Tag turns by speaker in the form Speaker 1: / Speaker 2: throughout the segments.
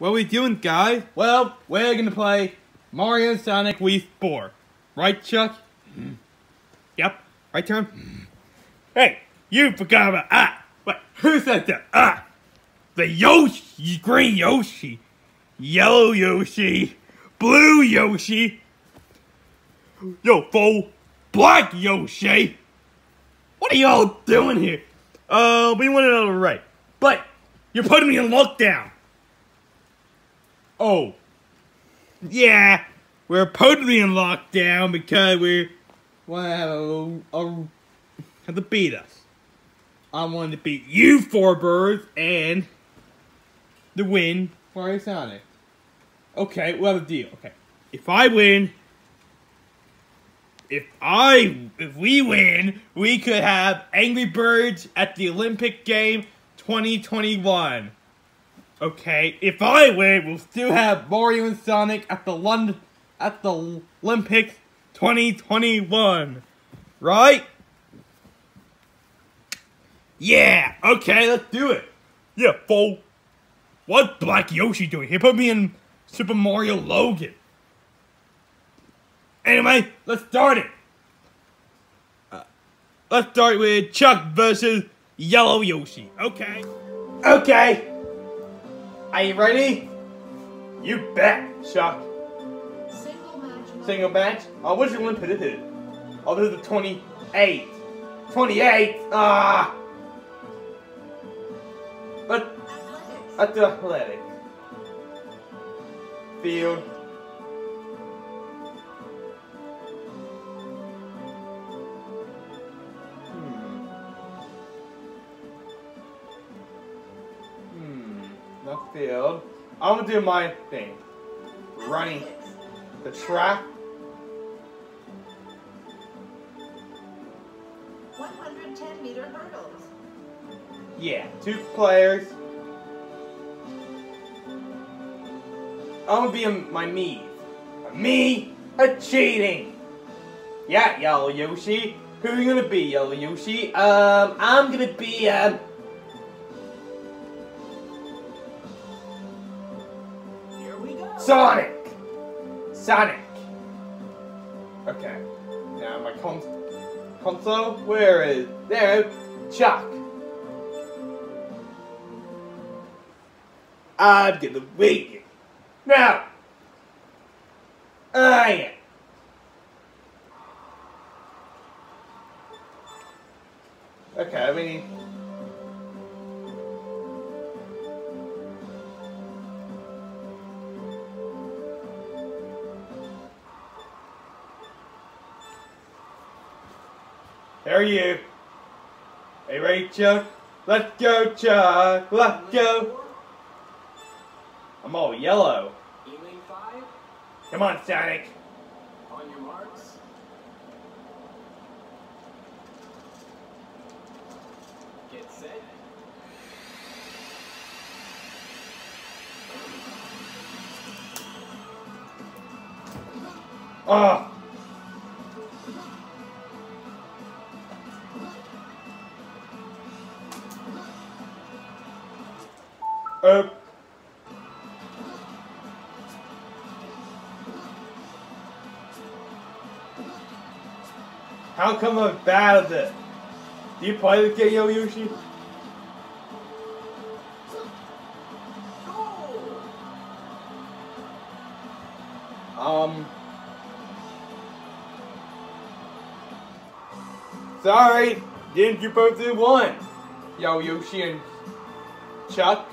Speaker 1: What are we doing, guys? Well, we're gonna play Mario and Sonic Wii 4. Right, Chuck? Yep. Right, Tom? Hey, you forgot about ah! What? Who said that? Ah! The Yoshi, green Yoshi, yellow Yoshi, blue Yoshi. Yo, fool, black Yoshi. What are y'all doing here? Uh, we on the right, but you're putting me in lockdown. Oh, yeah, we're totally in lockdown because we're well, uh, have to beat us. I wanted to beat you four birds and the win Mario Sonic. Okay, we'll have a deal. Okay, if I win, if I if we win, we could have Angry Birds at the Olympic Game 2021. Okay, if I win, we'll still have Mario and Sonic at the London at the Olympics 2021. Right? Yeah, okay, let's do it. Yeah, fool. What Black Yoshi doing? He put me in Super Mario Logan. Anyway, let's start it. Uh, let's start with Chuck versus Yellow Yoshi. Okay. Okay. Are you ready? You bet, Chuck.
Speaker 2: Single match.
Speaker 1: Single match? Oh, what's your limit hit? Oh, this is the 28. 28? Ah! But at the athletic field. Field. I'm gonna do my thing. Running the track.
Speaker 2: 110 meter hurdles.
Speaker 1: Yeah, two players. I'm gonna be a, my me. Me a cheating. Yeah, Yellow Yoshi. Who are you gonna be, Yellow Yoshi? Um, I'm gonna be um. Sonic. Sonic. Okay. Now my cons console. Where is there? Chuck. I'm gonna wait you. Now. I am. Okay, I mean. Are you. Hey Chuck? Let's go, Chuck. Let's go. I'm all yellow. Come on, Sonic.
Speaker 3: on your marks. Get set.
Speaker 1: Oh. Uh. How come I'm bad at this? Do you play the game, Yo Yoshi? Um. Sorry, didn't you both do one? Yo, Yoshi and Chuck.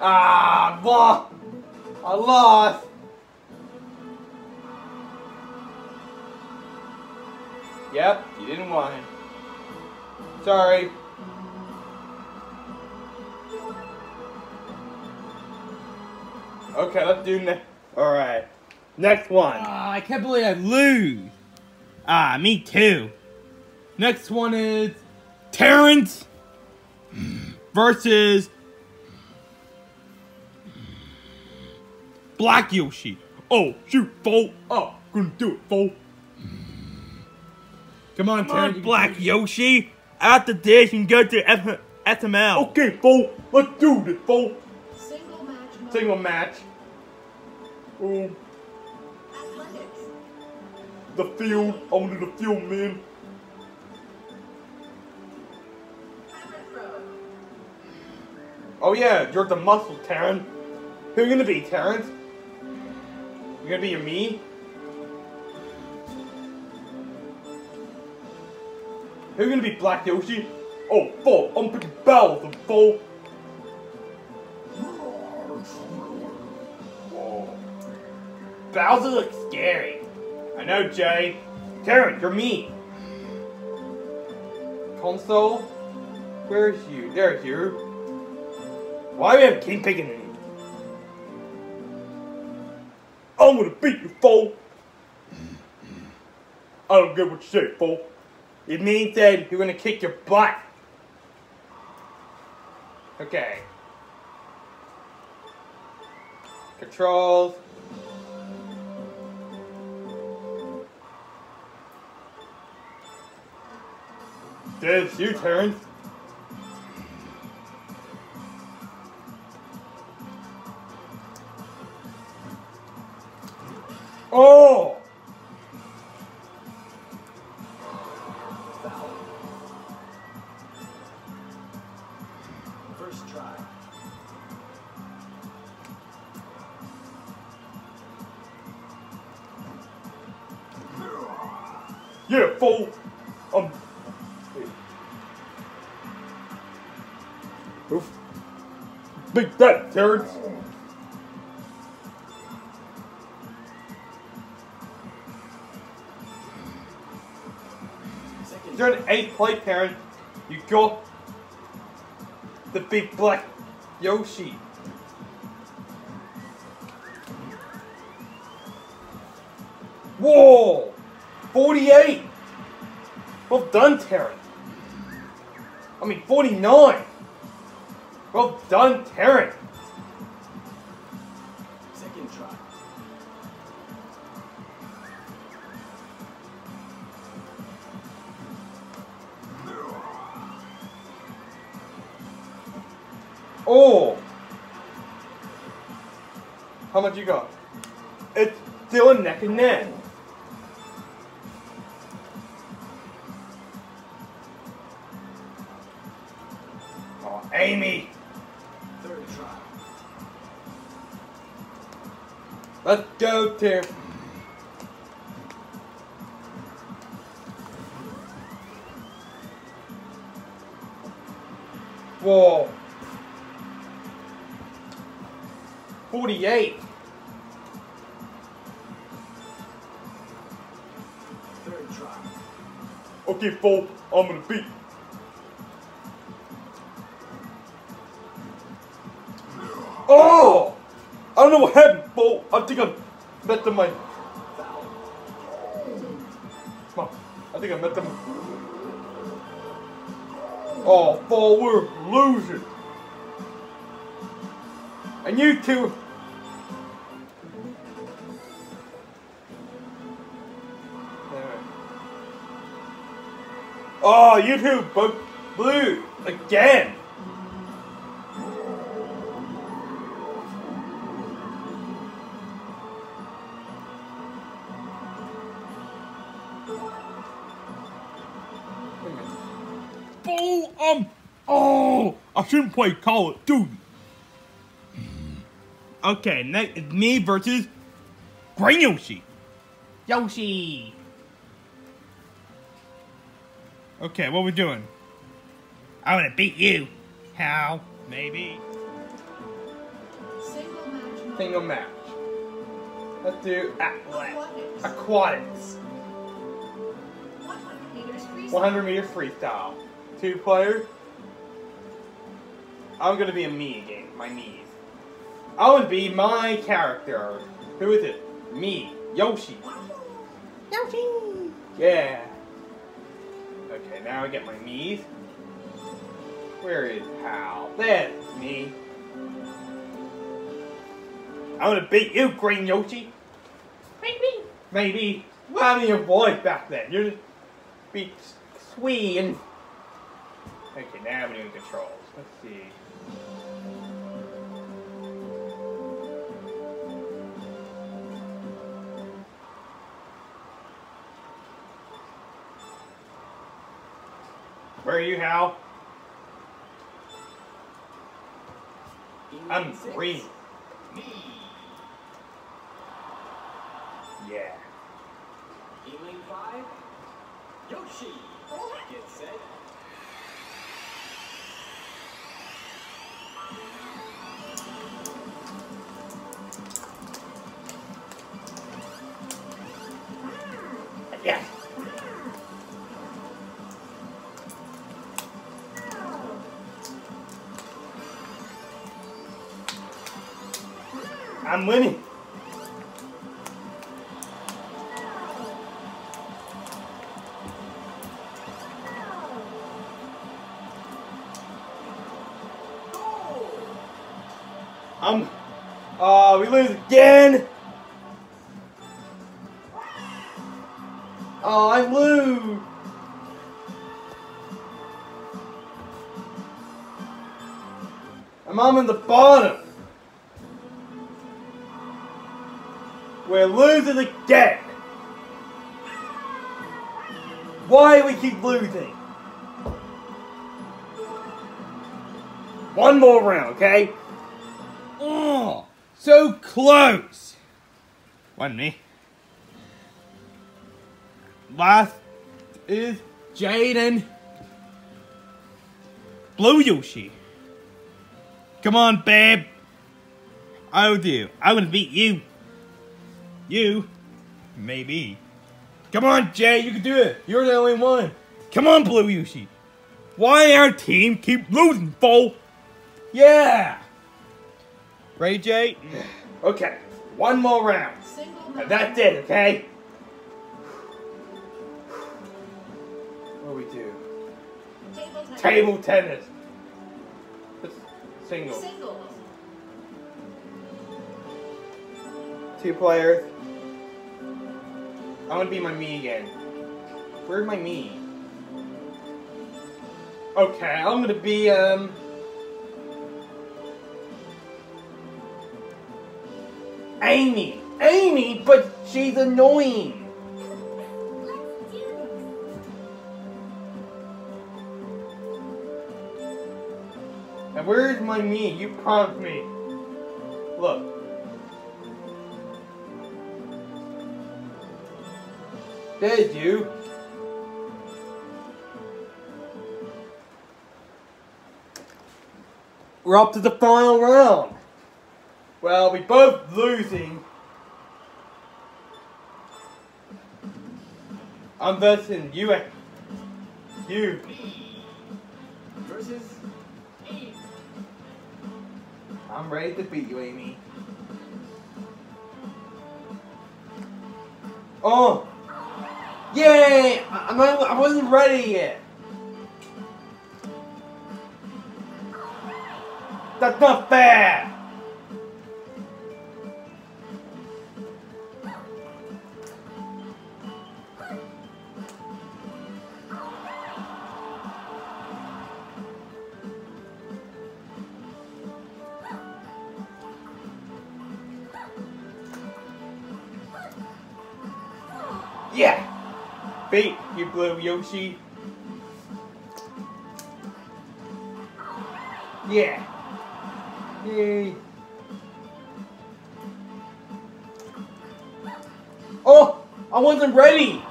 Speaker 1: Ah, blah. I lost. Yep, you didn't it. Sorry. Okay, let's do next. Alright. Next one. Ah, I can't believe I lose. Ah, me too. Next one is Terence versus Black Yoshi. Oh, shoot, fool. Oh, gonna do it, fool. Come on, Terence. Black Yoshi. After this, you can go to F- SML. Okay, fool. Let's do this, fool.
Speaker 2: Single match
Speaker 1: single match. Ooh,
Speaker 2: Athletics.
Speaker 1: the field. I want to the field, man. Oh yeah, you're the muscle, Taryn. Who are you gonna be, Terence? You gonna be a me? Who gonna be, Black Yoshi? Oh, full. I'm picking Bowser, full. Whoa. Bowser looks scary. I know, Jay. Terence, you're me. Console? Where's you? There's you. Why do we have King picking me? I'm gonna beat you, fool. I don't get what you say, fool. It means that you're gonna kick your butt. Okay. Controls. This you That,
Speaker 3: Terence.
Speaker 1: You're an eight play parent. You got the big black Yoshi. Whoa! 48! Well done, Terence. I mean, 49! Done, Terence.
Speaker 3: Second try.
Speaker 1: Oh! How much you got? It's still a neck and neck. Let's go, Tim. Whoa. 48.
Speaker 3: Third try.
Speaker 1: Okay, fool, I'm gonna beat. Oh! I don't know what happened, fool. I think I met them my. Come on. I think I met them. Oh, fool, we're losing. And you two. Oh, you two both blue again. Um, oh, I shouldn't play Call of Duty. Okay, next it's me versus Green Yoshi. Yoshi. Okay, what we doing? I'm gonna beat you. How? Maybe.
Speaker 2: Single match.
Speaker 1: Single match. Let's do athletics.
Speaker 2: Aquatics.
Speaker 1: Aquatics.
Speaker 2: 100 meter freestyle.
Speaker 1: 100 meters freestyle. Two players. I'm gonna be a me again. My knees. I would be my character. Who is it? Me. Yoshi. Yoshi. Yeah. Okay, now I get my knees. Where is Hal? That's me. I'm gonna beat you, Green Yoshi. Maybe. Maybe. What happened to your voice back then? You're just be sweet and. Okay, now I'm doing controls. Let's see. Where are you, Hal? I'm free. I'm. I'm. Oh, we lose again. Oh, I lose. I'm in the bottom. We're losing again. Why we keep losing? One more round, okay? Oh, so close. One me. Last is Jaden. Blue Yoshi. Come on, babe. Oh, I'll do. I'm gonna beat you. You? Maybe. Come on, Jay, you can do it. You're the only one. Come on, Blue Yoshi. Why our team keep losing, fool? Yeah. Ready, Jay? Okay, one more round.
Speaker 2: Single
Speaker 1: And that's it, okay? What do we do?
Speaker 2: Table tennis.
Speaker 1: Table tennis. Just Single.
Speaker 2: Singles.
Speaker 1: Two players. I want to be my me again. Where's my me? Okay, I'm gonna be um. Amy. Amy, but she's annoying. And where's my me? You promised me. Look. There's you. We're up to the final round. Well, we both losing. I'm versing you. You.
Speaker 3: Versus Eve.
Speaker 1: I'm ready to beat you, Amy. Oh! Yay! I'm not, I wasn't ready yet. That's not fair! Yeah! Beat you, Blue Yoshi. Yeah. Yay. Oh! I wasn't ready!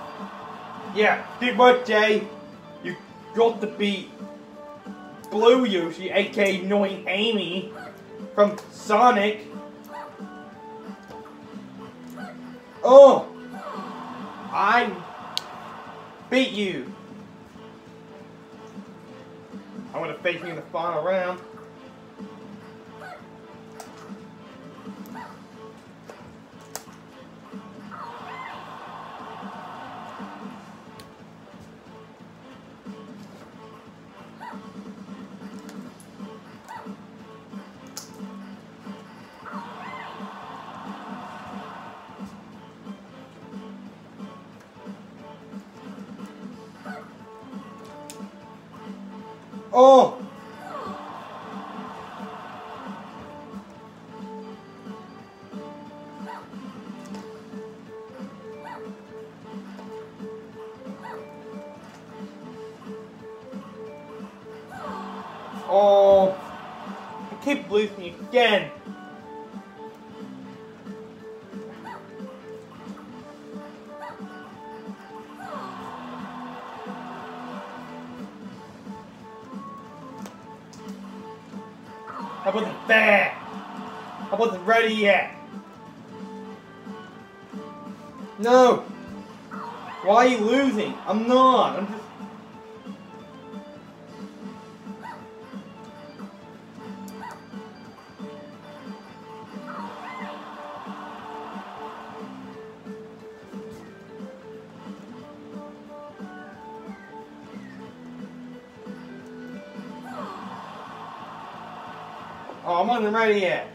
Speaker 1: Yeah, good work, Jay. You got to beat Blue Yoshi, aka Annoying Amy, from Sonic. Oh! I beat you. I want to face you in the final round. Keep losing again. I wasn't there. I wasn't ready yet. No. Why are you losing? I'm not. I'm wasn't ready yet.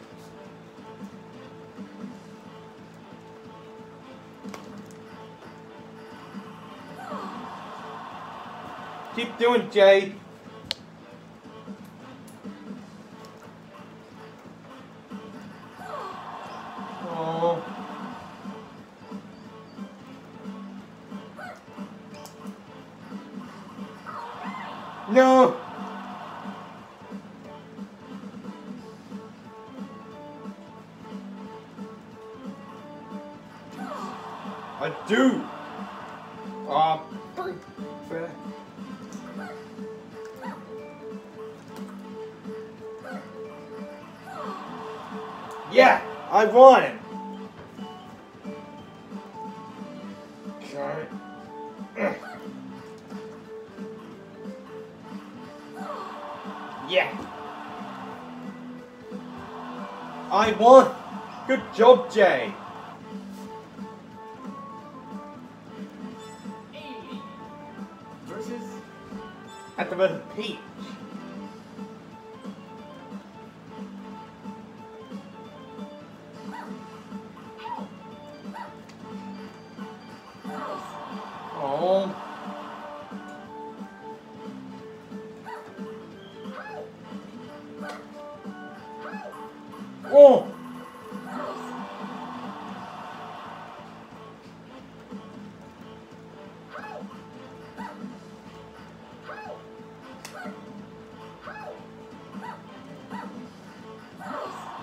Speaker 1: Keep doing, Jay. Oh. No. Job.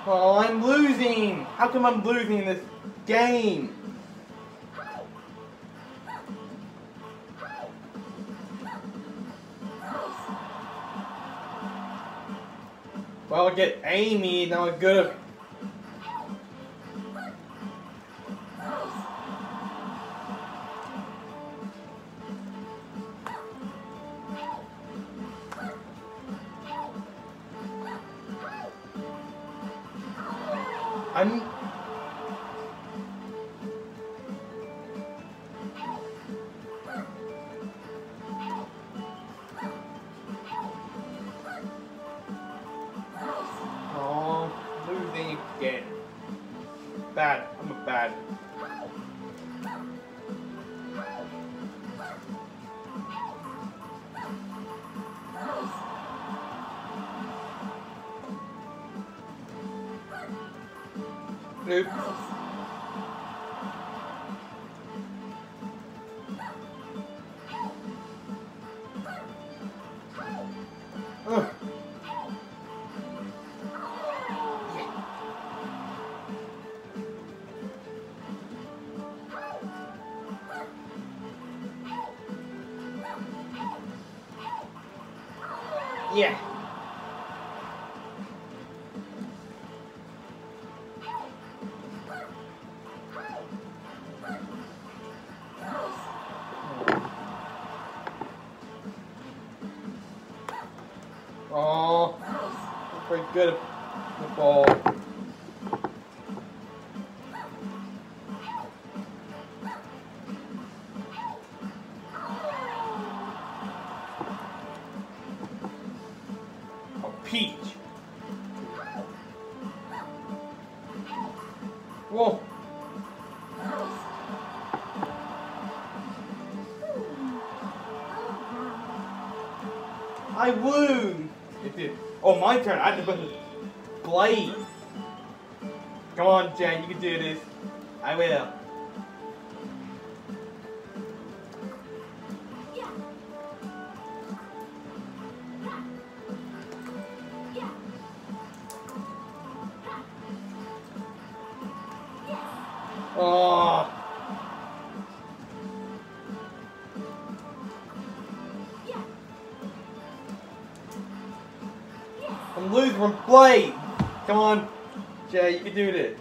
Speaker 1: Oh, I'm losing. How come I'm losing this game? Well, I get Amy, now I Oops. I won! It did. Oh, my turn. I had to put the blade. Come on, Jen. You can do this. I will. Do this.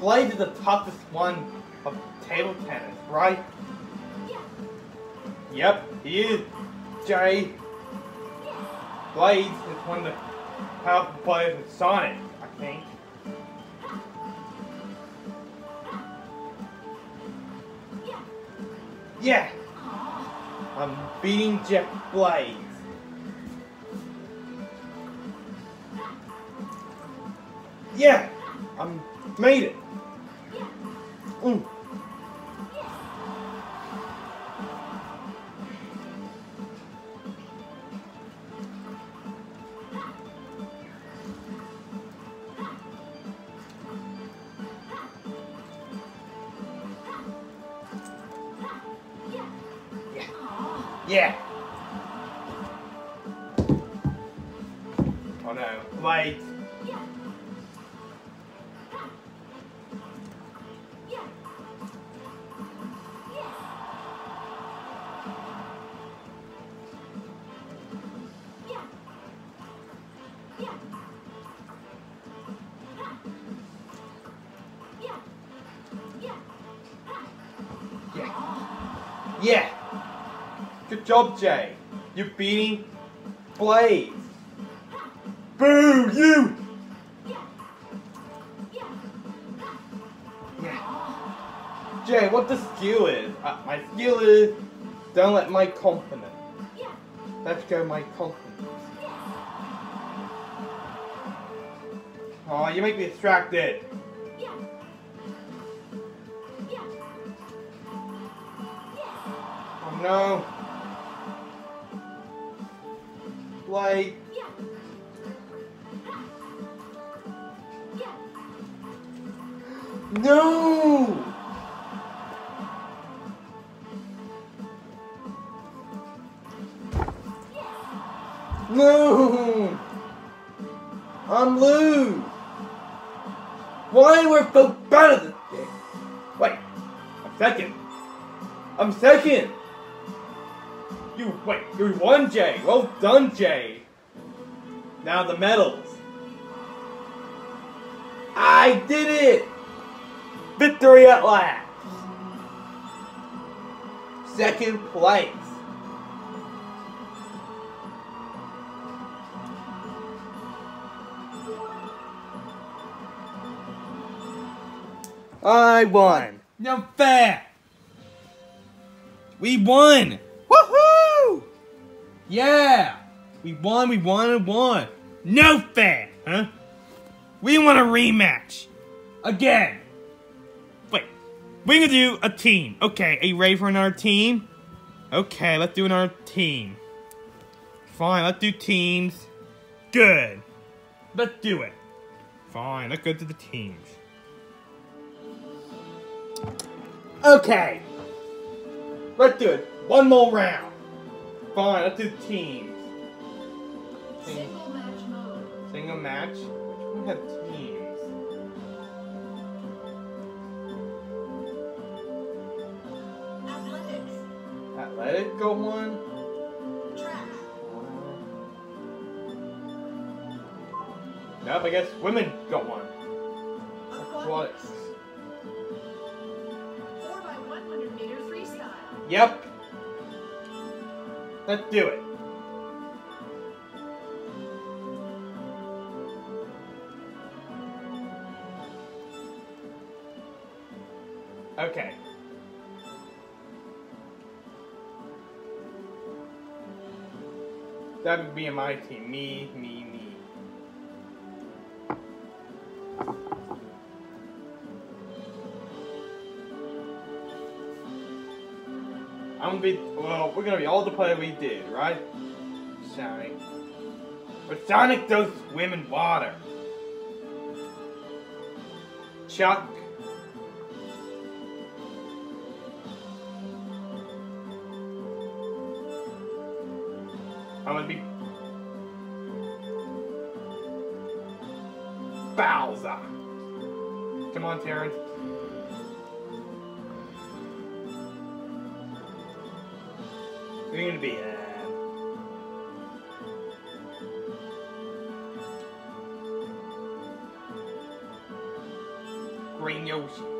Speaker 1: Blade is the toughest one of table tennis, right? Yeah. Yep, he is. Jay. Blade is one of the powerful players in Sonic, I think. Yeah. I'm beating Jeff Blades. Yeah. I'm made it. Mm. Yeah. Good job, Jay. You're beating Blaze. Boo, you! Yeah. Jay, what the skill is? Uh, my skill is don't let my confidence. Let's go, my confidence. Oh, you make me distracted. Done, Jay! Now the medals. I did it! Victory at last! Second place. I won. No fair. We won. Woohoo! Yeah. We won, we won, and won. No fair, huh? We want a rematch. Again. Wait. We're gonna do a team. Okay, are you ready for another team? Okay, let's do another team. Fine, let's do teams. Good. Let's do it. Fine, let's go to the teams. Okay. Let's do it. One more round. Fine, let's do teams.
Speaker 2: Single match mode.
Speaker 1: Single match? We have teams.
Speaker 2: Athletics.
Speaker 1: Athletic go one.
Speaker 2: Track.
Speaker 1: Nope, I guess women got one.
Speaker 2: Aquatics. 4 by 100 meter freestyle.
Speaker 1: Yep. Let's do it. Okay. That would be my team. Me, me, me. Gonna be, well, we're gonna be all the play we did, right? Sonic. But Sonic does swim in water. Chuck. Green Yoshi.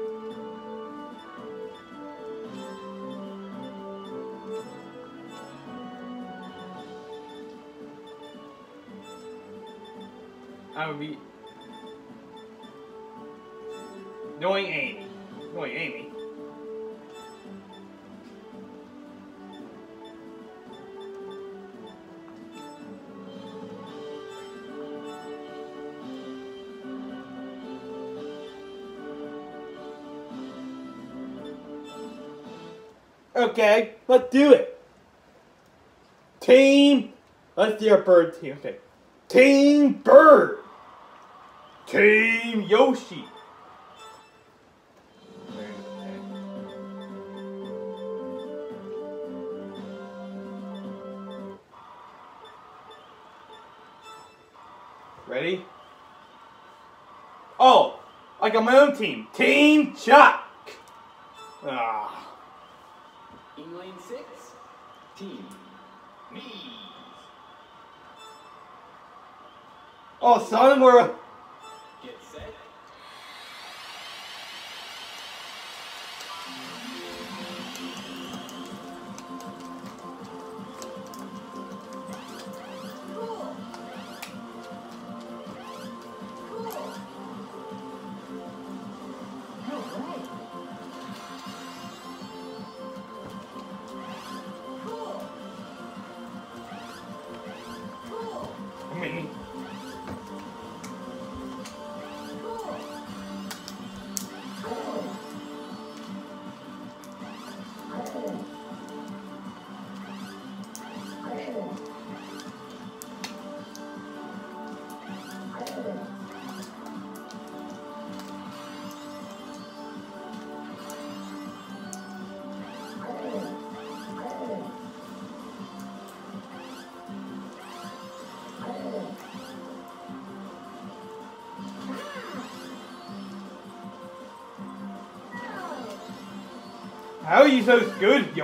Speaker 1: Okay, let's do it. Team, let's do a bird team. Okay, Team Bird. Team Yoshi. Ready? Oh, I got my own team. Team Chuck. Oh, son, we're.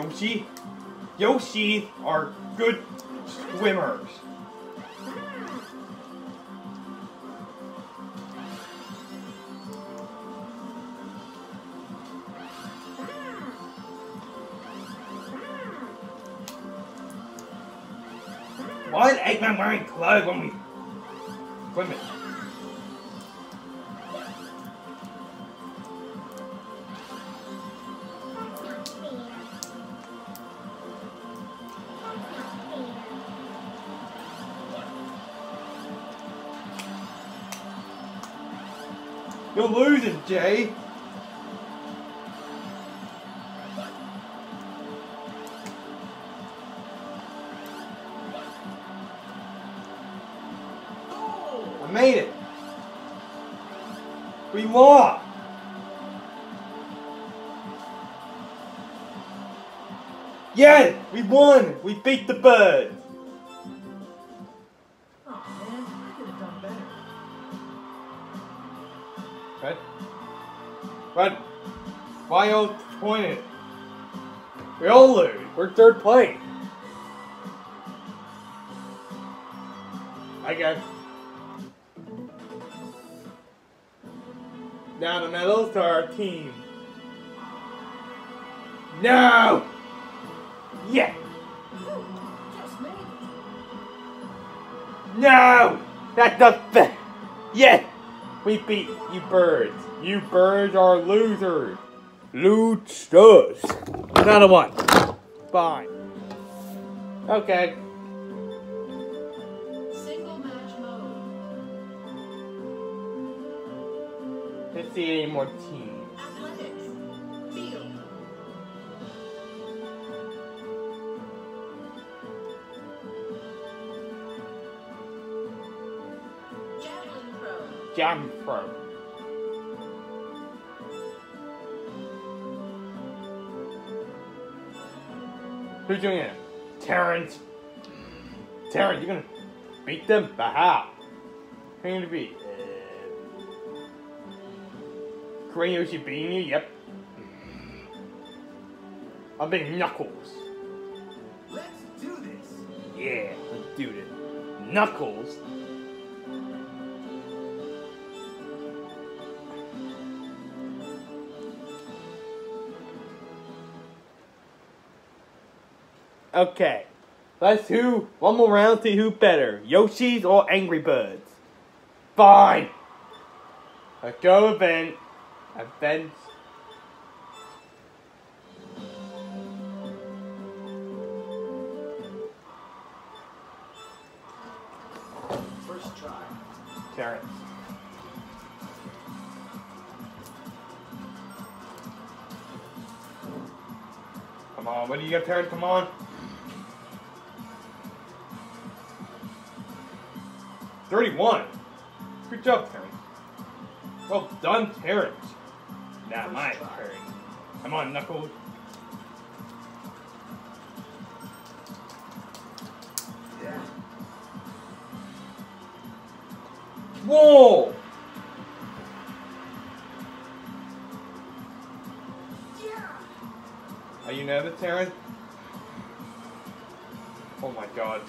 Speaker 1: Yoshi? Yoshi are good swimmers. Why is Eggman wearing clothes when we swim it? Jay. I made it. We won. Yeah, we won. We beat the birds. Third place. I guess. Now the medals to our team. No! Yeah! No! That's the best! Yeah! We beat you birds. You birds are losers. Luchas. Another one. Fine. Okay.
Speaker 2: Single match mode.
Speaker 1: Let's see any more teams.
Speaker 2: Athletics. Field. Javelin.
Speaker 1: Jam Pro. Who's doing it? Terence. Terence, you're gonna beat them? But how? Who you gonna beat? Uh, Korean Yoshi beating you? Yep. I'm big Knuckles.
Speaker 3: Let's do this.
Speaker 1: Yeah, let's do this. Knuckles. Okay. Let's who one more round see who better. Yoshi's or Angry Birds. Fine. Let's go event. Events.
Speaker 3: First try.
Speaker 1: Terence. Come on, what do you got, Terence? Come on. Thirty-one. Good job, Terence. Well done, Terence. Now my turn. Come on, Knuckles.
Speaker 3: Yeah.
Speaker 1: Whoa! Yeah. Are you nervous, Terence? Oh my god.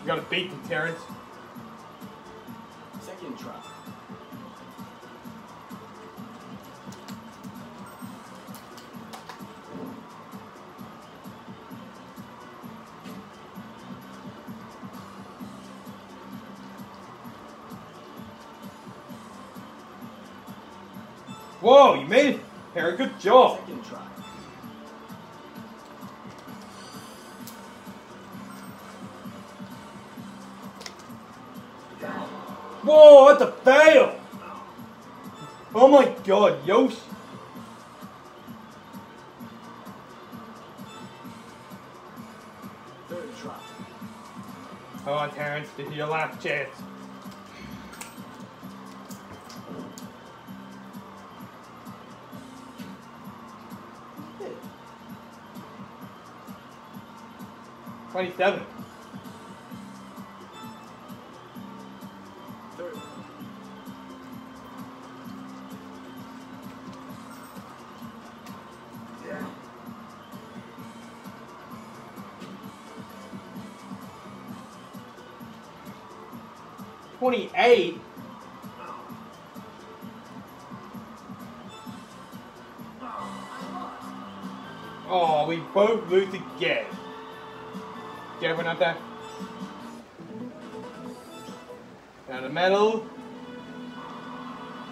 Speaker 1: You gotta beat the
Speaker 3: Terence. Try.
Speaker 1: Whoa, you made it, Terence. Good job. God, 28. Oh, we both lose again. Get everyone out there. Now the medal.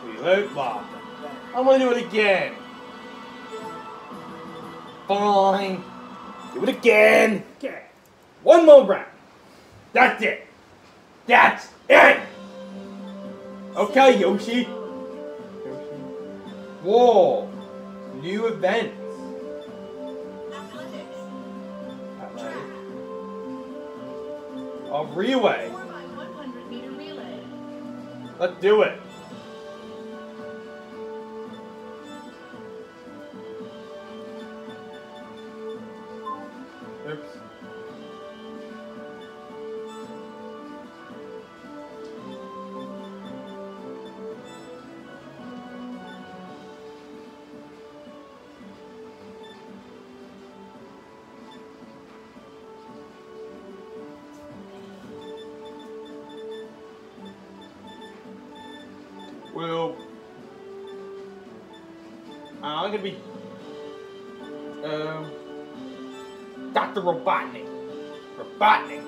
Speaker 1: We loot Bob. I'm gonna do it again. Fine. Do it again. Okay. One more round. That's it. That's it! Okay, Yoshi. Whoa. New events.
Speaker 2: Athletics.
Speaker 1: A relay.
Speaker 2: 4 by 100 meter relay.
Speaker 1: Let's do it. Well, I'm gonna be um, Dr. Robotnik. Robotnik.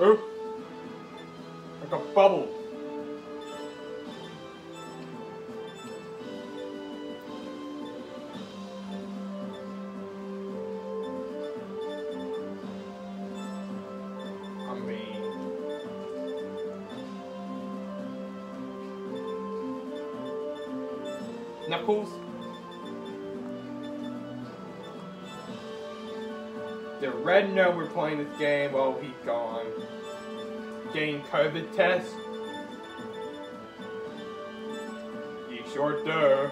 Speaker 1: Oop. Like a bubble. Knuckles. The Red know we're playing this game oh, while he's gone. Getting COVID test. You sure do.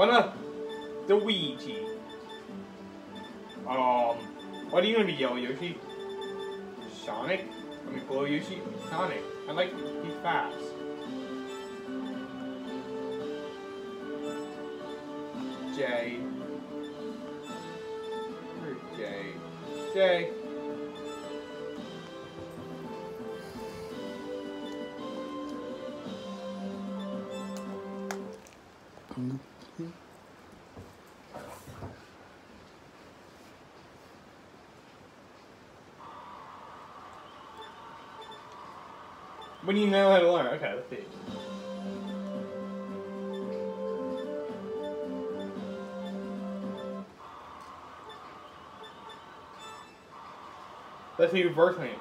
Speaker 1: I'm he's fast. Jay. Jay? Jay. When you know how to learn. Okay, let's see. Let's see first name.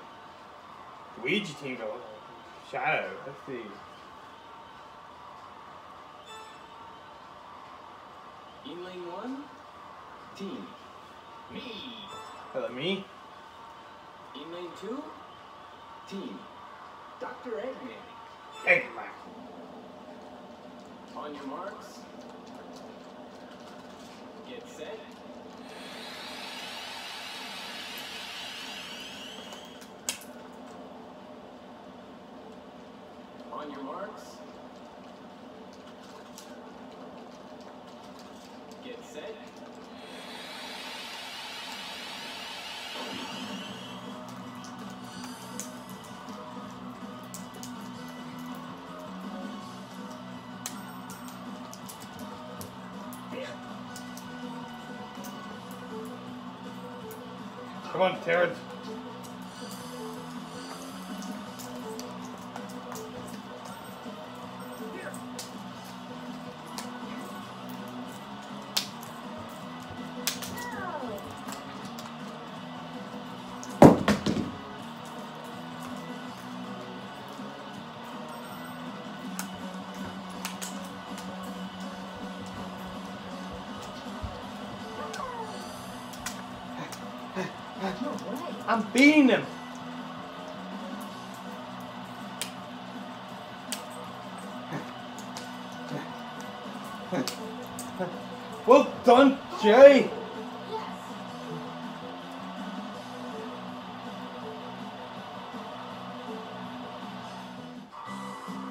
Speaker 1: Luigi team goes. Shadow. Let's see.
Speaker 3: In lane one, team. Me.
Speaker 1: Hello, me.
Speaker 3: In lane two, team. Dr. Eggman.
Speaker 1: Eggman.
Speaker 3: On your marks. Get set. On your marks.
Speaker 1: Come on, Terence.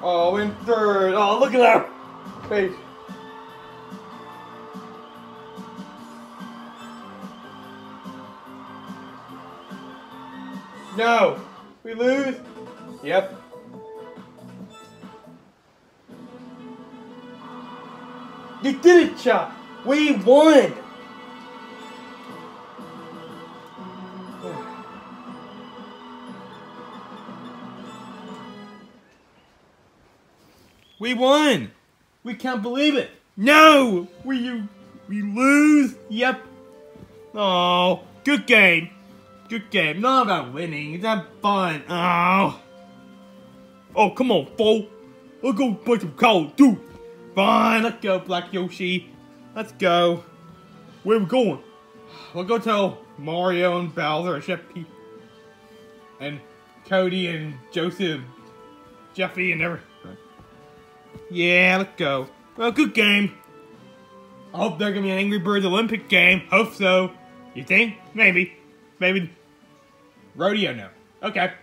Speaker 1: Oh, in third. Oh, look at that face. No. We lose. Yep. You did it, Chuck. We won. We won. We can't believe it. No. We you we lose. Yep. Oh, good game. Good game. Not about winning. It's not fun. Oh. Oh, come on, fool. Let's go play some Call of Duty. Fine, let's go, Black Yoshi. Let's go. Where we going? We'll go tell Mario and Bowser and Chef P. And Cody and Joseph, Jeffy and everything. Yeah, let's go. Well, good game. I hope there's gonna be an Angry Birds Olympic game. Hope so. You think? Maybe. Maybe. Rodeo, no. Okay.